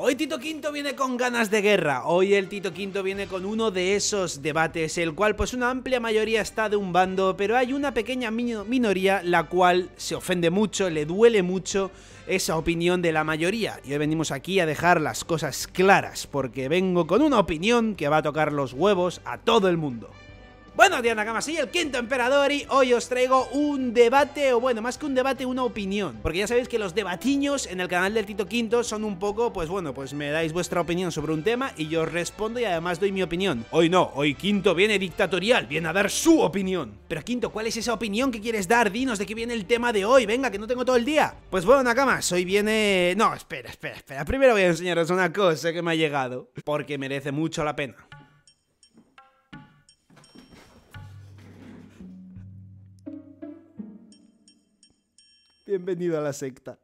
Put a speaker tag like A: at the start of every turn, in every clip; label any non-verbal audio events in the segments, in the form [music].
A: Hoy Tito Quinto viene con ganas de guerra, hoy el Tito Quinto viene con uno de esos debates, el cual pues una amplia mayoría está de un bando, pero hay una pequeña minoría la cual se ofende mucho, le duele mucho esa opinión de la mayoría. Y hoy venimos aquí a dejar las cosas claras, porque vengo con una opinión que va a tocar los huevos a todo el mundo. Bueno, Diana Gama, soy el quinto emperador y hoy os traigo un debate, o bueno, más que un debate, una opinión. Porque ya sabéis que los debatiños en el canal del Tito Quinto son un poco, pues bueno, pues me dais vuestra opinión sobre un tema y yo respondo y además doy mi opinión. Hoy no, hoy Quinto viene dictatorial, viene a dar su opinión. Pero Quinto, ¿cuál es esa opinión que quieres dar? Dinos de qué viene el tema de hoy, venga, que no tengo todo el día. Pues bueno, Nakamas, hoy viene... No, espera, espera, espera. Primero voy a enseñaros una cosa que me ha llegado, porque merece mucho la pena. Bienvenido a la secta.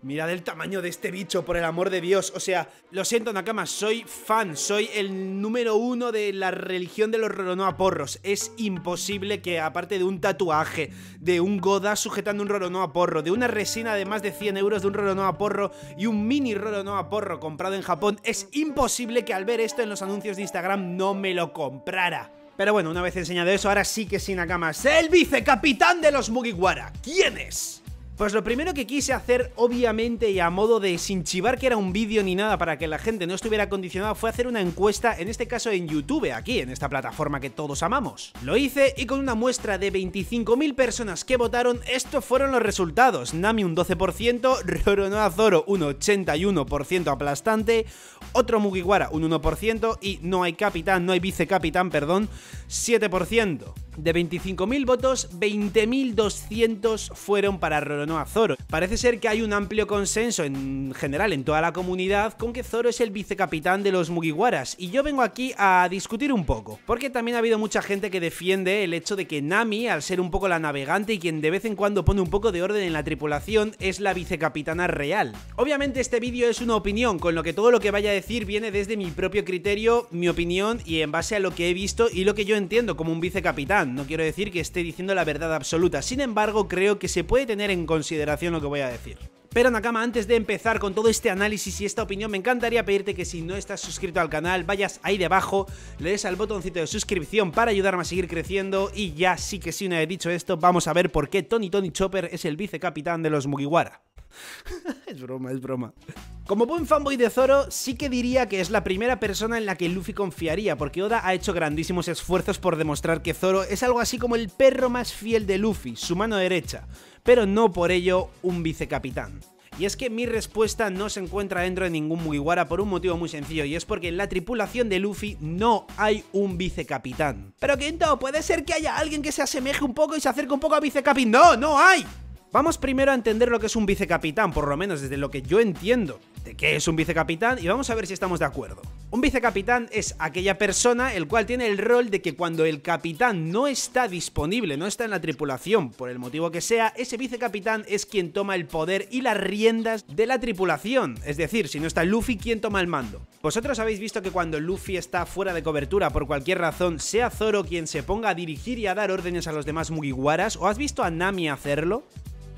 A: Mirad el tamaño de este bicho, por el amor de Dios. O sea, lo siento, Nakama, soy fan, soy el número uno de la religión de los Roronoa porros. Es imposible que, aparte de un tatuaje, de un Goda sujetando un Roronoa porro, de una resina de más de 100 euros de un Roronoa porro y un mini Roronoa porro comprado en Japón, es imposible que al ver esto en los anuncios de Instagram no me lo comprara. Pero bueno, una vez enseñado eso, ahora sí que sin Nakama, el vicecapitán de los Mugiwara. ¿Quién es? Pues lo primero que quise hacer, obviamente, y a modo de sin chivar que era un vídeo ni nada para que la gente no estuviera condicionada, fue hacer una encuesta, en este caso en YouTube, aquí, en esta plataforma que todos amamos. Lo hice y con una muestra de 25.000 personas que votaron, estos fueron los resultados. Nami un 12%, Roronoa Zoro un 81% aplastante, otro Mugiwara un 1% y no hay capitán, no hay vicecapitán, perdón, 7%. De 25.000 votos, 20.200 fueron para Roronoa Zoro. Parece ser que hay un amplio consenso en general en toda la comunidad con que Zoro es el vicecapitán de los Mugiwaras y yo vengo aquí a discutir un poco, porque también ha habido mucha gente que defiende el hecho de que Nami, al ser un poco la navegante y quien de vez en cuando pone un poco de orden en la tripulación, es la vicecapitana real. Obviamente este vídeo es una opinión, con lo que todo lo que vaya a decir viene desde mi propio criterio, mi opinión y en base a lo que he visto y lo que yo entiendo como un vicecapitán no quiero decir que esté diciendo la verdad absoluta, sin embargo creo que se puede tener en consideración lo que voy a decir. Pero Nakama, antes de empezar con todo este análisis y esta opinión, me encantaría pedirte que si no estás suscrito al canal, vayas ahí debajo, le des al botoncito de suscripción para ayudarme a seguir creciendo y ya sí que sí una vez dicho esto, vamos a ver por qué Tony Tony Chopper es el vicecapitán de los Mugiwara. [laughs] es broma, es broma. Como buen fanboy de Zoro, sí que diría que es la primera persona en la que Luffy confiaría, porque Oda ha hecho grandísimos esfuerzos por demostrar que Zoro es algo así como el perro más fiel de Luffy, su mano derecha, pero no por ello un vicecapitán. Y es que mi respuesta no se encuentra dentro de ningún Mugiwara por un motivo muy sencillo, y es porque en la tripulación de Luffy no hay un vicecapitán. Pero Quinto, puede ser que haya alguien que se asemeje un poco y se acerque un poco a vicecapitán. ¡No, no hay! Vamos primero a entender lo que es un vicecapitán, por lo menos desde lo que yo entiendo de qué es un vicecapitán y vamos a ver si estamos de acuerdo. Un vicecapitán es aquella persona el cual tiene el rol de que cuando el capitán no está disponible, no está en la tripulación, por el motivo que sea, ese vicecapitán es quien toma el poder y las riendas de la tripulación. Es decir, si no está Luffy, ¿quién toma el mando? Vosotros habéis visto que cuando Luffy está fuera de cobertura por cualquier razón, sea Zoro quien se ponga a dirigir y a dar órdenes a los demás Mugiwaras, ¿o has visto a Nami hacerlo?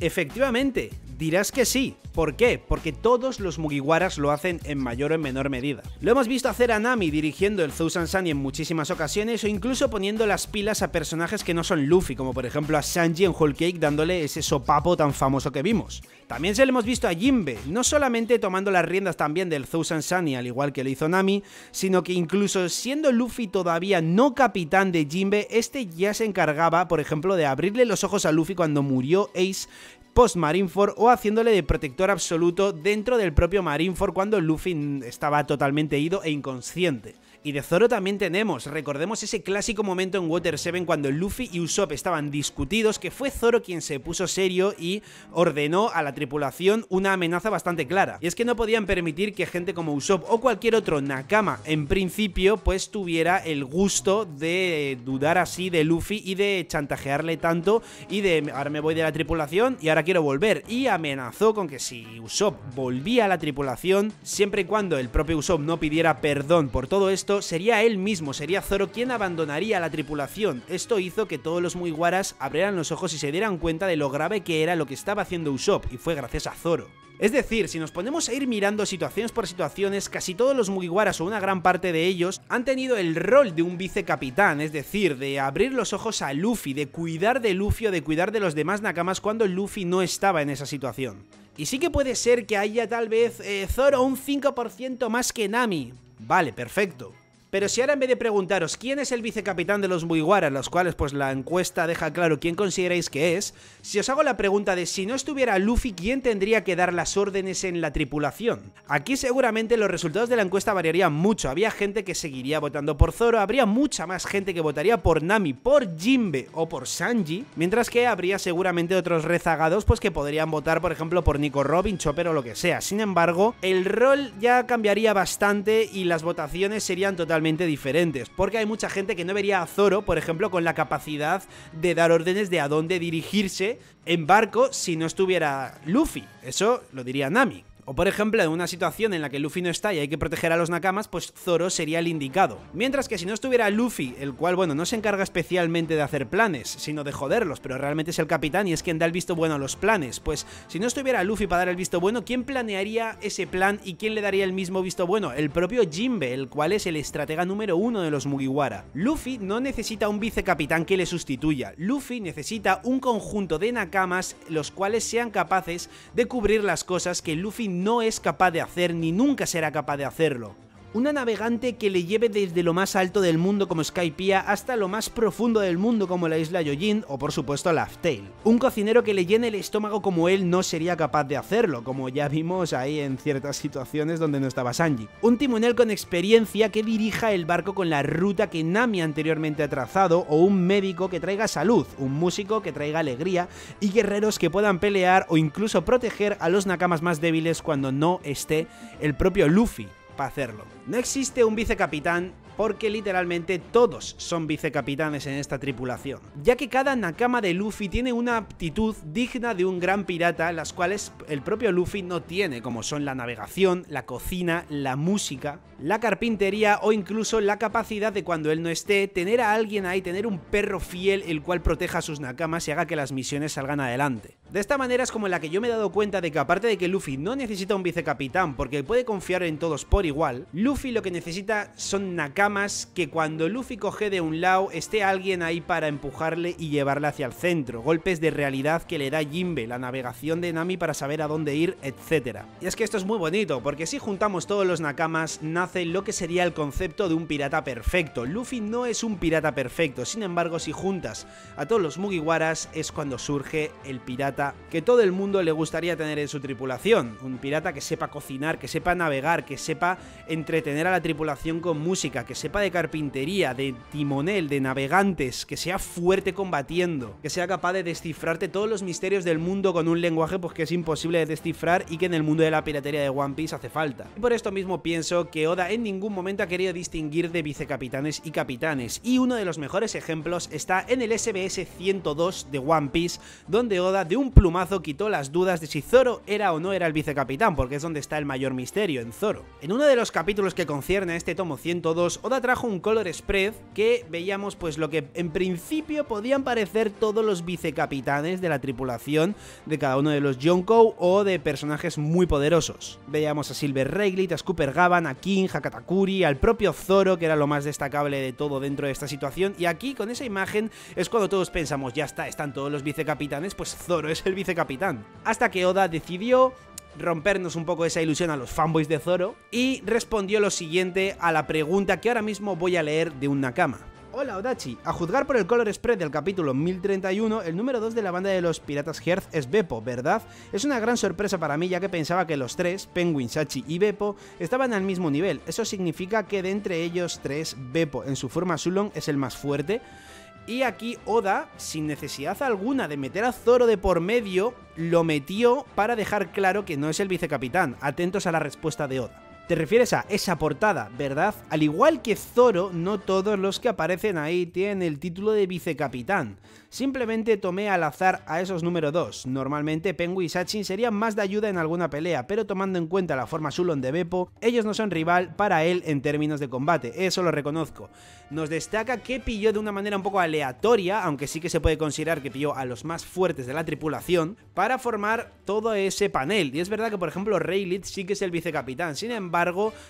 A: Efectivamente, dirás que sí. ¿Por qué? Porque todos los Mugiwaras lo hacen en mayor o en menor medida. Lo hemos visto hacer a Nami dirigiendo el Thousand Sunny en muchísimas ocasiones o incluso poniendo las pilas a personajes que no son Luffy, como por ejemplo a Sanji en Whole Cake dándole ese sopapo tan famoso que vimos. También se lo hemos visto a Jinbe, no solamente tomando las riendas también del Thousand Sunny al igual que lo hizo Nami, sino que incluso siendo Luffy todavía no capitán de Jinbe, este ya se encargaba, por ejemplo, de abrirle los ojos a Luffy cuando murió Ace post Marineford o haciéndole de protector absoluto dentro del propio Marineford cuando Luffy estaba totalmente ido e inconsciente. Y de Zoro también tenemos, recordemos ese clásico momento en Water 7 cuando Luffy y Usopp estaban discutidos, que fue Zoro quien se puso serio y ordenó a la tripulación una amenaza bastante clara. Y es que no podían permitir que gente como Usopp o cualquier otro Nakama, en principio, pues tuviera el gusto de dudar así de Luffy y de chantajearle tanto y de ahora me voy de la tripulación y ahora quiero volver. Y amenazó con que si Usopp volvía a la tripulación, siempre y cuando el propio Usopp no pidiera perdón por todo esto, sería él mismo, sería Zoro quien abandonaría la tripulación. Esto hizo que todos los Mugiwaras abrieran los ojos y se dieran cuenta de lo grave que era lo que estaba haciendo Usopp, y fue gracias a Zoro. Es decir, si nos ponemos a ir mirando situaciones por situaciones, casi todos los Mugiwaras o una gran parte de ellos han tenido el rol de un vicecapitán, es decir, de abrir los ojos a Luffy, de cuidar de Luffy o de cuidar de los demás Nakamas cuando Luffy no estaba en esa situación. Y sí que puede ser que haya tal vez eh, Zoro un 5% más que Nami. Vale, perfecto. Pero si ahora en vez de preguntaros quién es el vicecapitán de los Mugiwara, los cuales pues la encuesta deja claro quién consideráis que es, si os hago la pregunta de si no estuviera Luffy, ¿quién tendría que dar las órdenes en la tripulación? Aquí seguramente los resultados de la encuesta variarían mucho, había gente que seguiría votando por Zoro, habría mucha más gente que votaría por Nami, por Jinbe o por Sanji, mientras que habría seguramente otros rezagados pues que podrían votar por ejemplo por Nico Robin, Chopper o lo que sea. Sin embargo, el rol ya cambiaría bastante y las votaciones serían totalmente diferentes, porque hay mucha gente que no vería a Zoro, por ejemplo, con la capacidad de dar órdenes de a dónde dirigirse en barco si no estuviera Luffy. Eso lo diría Nami. O por ejemplo, en una situación en la que Luffy no está y hay que proteger a los Nakamas, pues Zoro sería el indicado. Mientras que si no estuviera Luffy, el cual, bueno, no se encarga especialmente de hacer planes, sino de joderlos, pero realmente es el capitán y es quien da el visto bueno a los planes, pues si no estuviera Luffy para dar el visto bueno, ¿quién planearía ese plan y quién le daría el mismo visto bueno? El propio Jinbe, el cual es el estratega número uno de los Mugiwara. Luffy no necesita un vicecapitán que le sustituya, Luffy necesita un conjunto de Nakamas los cuales sean capaces de cubrir las cosas que Luffy no es capaz de hacer ni nunca será capaz de hacerlo una navegante que le lleve desde lo más alto del mundo como Skypiea hasta lo más profundo del mundo como la isla Yojin o por supuesto Laugh Tale. Un cocinero que le llene el estómago como él no sería capaz de hacerlo, como ya vimos ahí en ciertas situaciones donde no estaba Sanji. Un timonel con experiencia que dirija el barco con la ruta que Nami anteriormente ha trazado o un médico que traiga salud, un músico que traiga alegría y guerreros que puedan pelear o incluso proteger a los nakamas más débiles cuando no esté el propio Luffy para hacerlo. No existe un vicecapitán porque literalmente todos son vicecapitanes en esta tripulación, ya que cada nakama de Luffy tiene una aptitud digna de un gran pirata, las cuales el propio Luffy no tiene, como son la navegación, la cocina, la música, la carpintería o incluso la capacidad de cuando él no esté, tener a alguien ahí, tener un perro fiel el cual proteja a sus nakamas y haga que las misiones salgan adelante. De esta manera es como en la que yo me he dado cuenta de que aparte de que Luffy no necesita un vicecapitán porque puede confiar en todos por igual, Luffy lo que necesita son nakamas que cuando Luffy coge de un lado esté alguien ahí para empujarle y llevarle hacia el centro, golpes de realidad que le da Jinbe, la navegación de Nami para saber a dónde ir, etc. Y es que esto es muy bonito porque si juntamos todos los nakamas nace lo que sería el concepto de un pirata perfecto. Luffy no es un pirata perfecto, sin embargo si juntas a todos los Mugiwaras es cuando surge el pirata que todo el mundo le gustaría tener en su tripulación. Un pirata que sepa cocinar, que sepa navegar, que sepa entretener a la tripulación con música, que sepa de carpintería, de timonel, de navegantes, que sea fuerte combatiendo, que sea capaz de descifrarte todos los misterios del mundo con un lenguaje pues que es imposible de descifrar y que en el mundo de la piratería de One Piece hace falta. Y por esto mismo pienso que Oda en ningún momento ha querido distinguir de vicecapitanes y capitanes, y uno de los mejores ejemplos está en el SBS 102 de One Piece, donde Oda de un plumazo quitó las dudas de si Zoro era o no era el vicecapitán, porque es donde está el mayor misterio, en Zoro. En uno de los capítulos que concierne a este tomo 102, Oda trajo un color spread que veíamos pues lo que en principio podían parecer todos los vicecapitanes de la tripulación de cada uno de los Yonkou o de personajes muy poderosos. Veíamos a Silver Reglit, a Scooper Gavan, a King, a Katakuri, al propio Zoro, que era lo más destacable de todo dentro de esta situación, y aquí con esa imagen es cuando todos pensamos, ya está, están todos los vicecapitanes, pues Zoro es el vicecapitán. Hasta que Oda decidió rompernos un poco esa ilusión a los fanboys de Zoro y respondió lo siguiente a la pregunta que ahora mismo voy a leer de un Nakama. Hola Odachi, a juzgar por el color spread del capítulo 1031, el número 2 de la banda de los piratas Hearth es Beppo, ¿verdad? Es una gran sorpresa para mí ya que pensaba que los tres, Penguin, Sachi y Beppo, estaban al mismo nivel. Eso significa que de entre ellos tres, Beppo en su forma Sulong es el más fuerte. Y aquí Oda, sin necesidad alguna de meter a Zoro de por medio, lo metió para dejar claro que no es el vicecapitán. Atentos a la respuesta de Oda. Te refieres a esa portada, ¿verdad? Al igual que Zoro, no todos los que aparecen ahí tienen el título de vicecapitán. Simplemente tomé al azar a esos número 2. Normalmente Pengu y Sachin serían más de ayuda en alguna pelea, pero tomando en cuenta la forma Sulon de Beppo, ellos no son rival para él en términos de combate, eso lo reconozco. Nos destaca que pilló de una manera un poco aleatoria, aunque sí que se puede considerar que pilló a los más fuertes de la tripulación, para formar todo ese panel. Y es verdad que por ejemplo Rayleigh sí que es el vicecapitán, sin embargo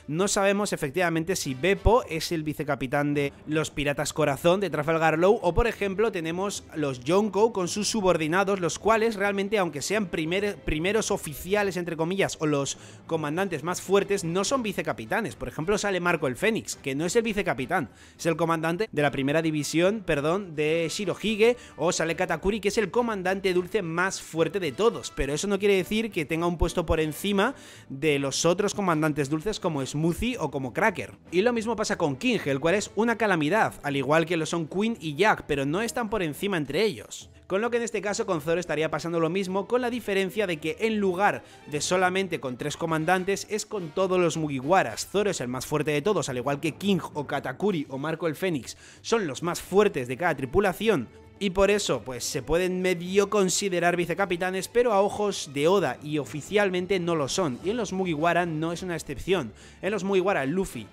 A: no sabemos efectivamente si Beppo es el vicecapitán de los Piratas Corazón de Trafalgar Law o por ejemplo tenemos los Yonko con sus subordinados, los cuales realmente, aunque sean primeros oficiales, entre comillas, o los comandantes más fuertes, no son vicecapitanes. Por ejemplo, sale Marco el Fénix, que no es el vicecapitán, es el comandante de la primera división, perdón, de Shirohige, o sale Katakuri, que es el comandante dulce más fuerte de todos. Pero eso no quiere decir que tenga un puesto por encima de los otros comandantes dulces como Smoothie o como Cracker. Y lo mismo pasa con King, el cual es una calamidad, al igual que lo son Queen y Jack, pero no están por encima entre ellos. Con lo que en este caso con Zoro estaría pasando lo mismo, con la diferencia de que en lugar de solamente con tres comandantes, es con todos los Mugiwaras. Zoro es el más fuerte de todos, al igual que King o Katakuri o Marco el Fénix son los más fuertes de cada tripulación, y por eso, pues se pueden medio considerar vicecapitanes, pero a ojos de Oda y oficialmente no lo son. Y en los Mugiwara no es una excepción. En los Mugiwara, Luffy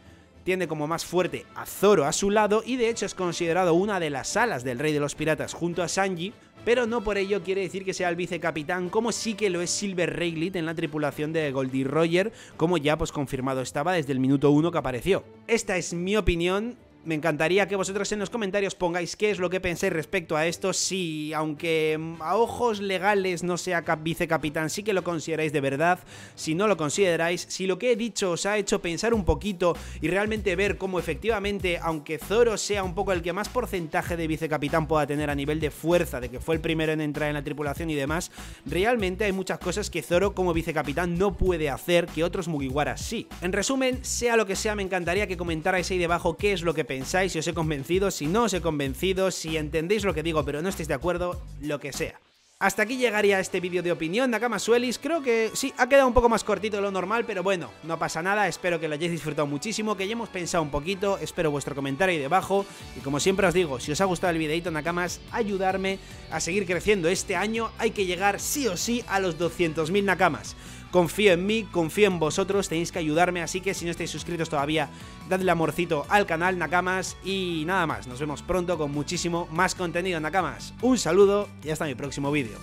A: tiene como más fuerte a Zoro a su lado y de hecho es considerado una de las alas del rey de los piratas junto a Sanji, pero no por ello quiere decir que sea el vicecapitán, como sí que lo es Silver Rayleigh en la tripulación de Goldie Roger, como ya pues confirmado estaba desde el minuto 1 que apareció. Esta es mi opinión, me encantaría que vosotros en los comentarios pongáis qué es lo que pensáis respecto a esto, si aunque a ojos legales no sea vicecapitán, sí que lo consideráis de verdad, si no lo consideráis, si lo que he dicho os ha hecho pensar un poquito y realmente ver cómo efectivamente, aunque Zoro sea un poco el que más porcentaje de vicecapitán pueda tener a nivel de fuerza, de que fue el primero en entrar en la tripulación y demás, realmente hay muchas cosas que Zoro como vicecapitán no puede hacer que otros Mugiwaras sí. En resumen, sea lo que sea, me encantaría que comentarais ahí debajo qué es lo que pensáis, si os he convencido, si no os he convencido, si entendéis lo que digo pero no estáis de acuerdo, lo que sea. Hasta aquí llegaría este vídeo de opinión, Nakama Suelis, creo que sí, ha quedado un poco más cortito de lo normal, pero bueno, no pasa nada, espero que lo hayáis disfrutado muchísimo, que hayamos pensado un poquito, espero vuestro comentario ahí debajo, y como siempre os digo, si os ha gustado el videito Nakamas, ayudarme a seguir creciendo este año, hay que llegar sí o sí a los 200.000 Nakamas. Confío en mí, confío en vosotros, tenéis que ayudarme, así que si no estáis suscritos todavía, dadle amorcito al canal Nakamas y nada más, nos vemos pronto con muchísimo más contenido Nakamas. Un saludo y hasta mi próximo vídeo.